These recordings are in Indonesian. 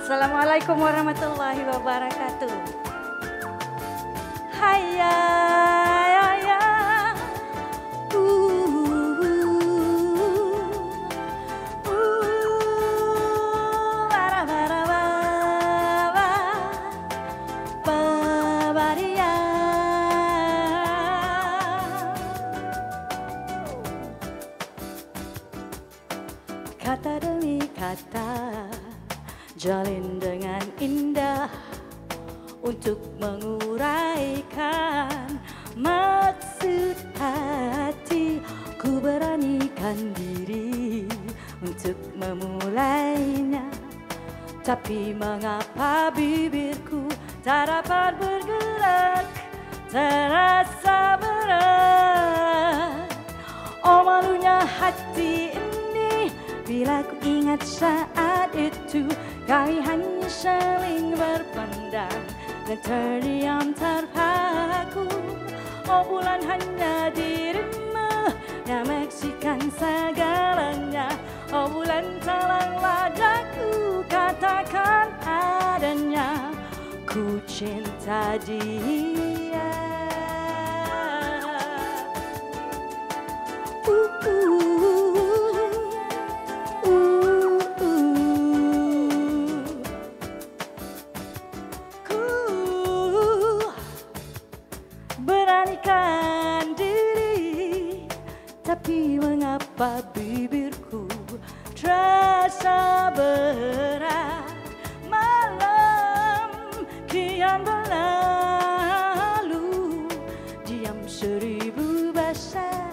Assalamualaikum warahmatullahi wabarakatuh. Hai Demi kata Jalin dengan indah Untuk menguraikan. Maksud hati Ku beranikan diri Untuk memulainya. Tapi mengapa bibirku Tak dapat bergerak Terasa berat? Oh malunya hati Bila ku ingat saat itu Kami hanya saling berpandang Dan terdiam terpaku. Oh bulan hanya dirimu Yang menyaksikan segalanya. Oh bulan tolonglah daku Katakan adanya. Ku cinta dia mengapa bibirku terasa berat. Malam kian berlalu Diam seribu bahasa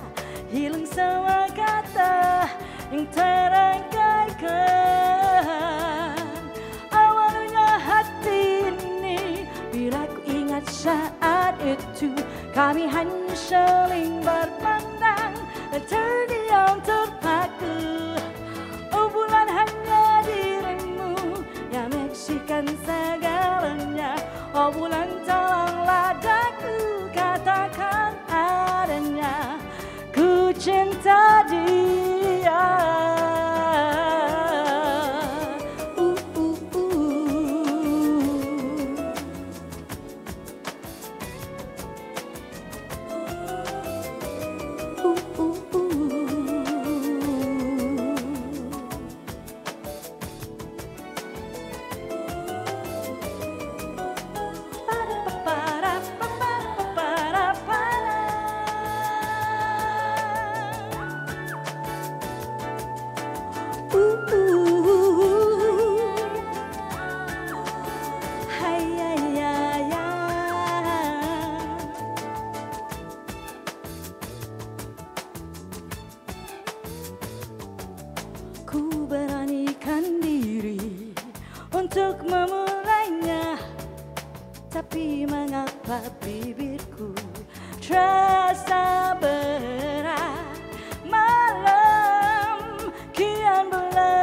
Hilang semua kata yang terangkaikan Oh bulan untuk memulainya. Tapi mengapa bibirku terasa berat? Malam kian berlalu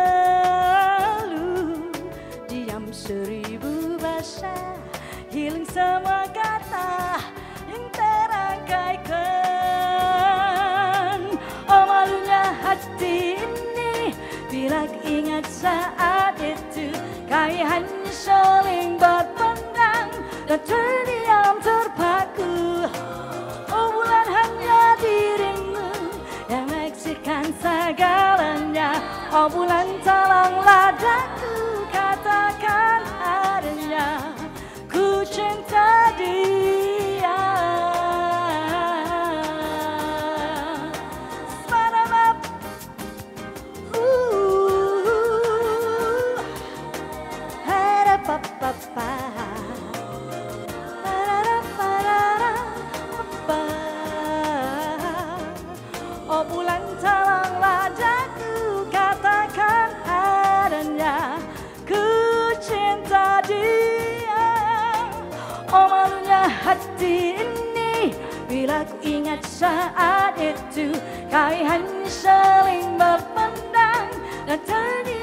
segalanya Oh bulan tolonglah ingat saat itu Kami hanya saling berpandang Dan terdiam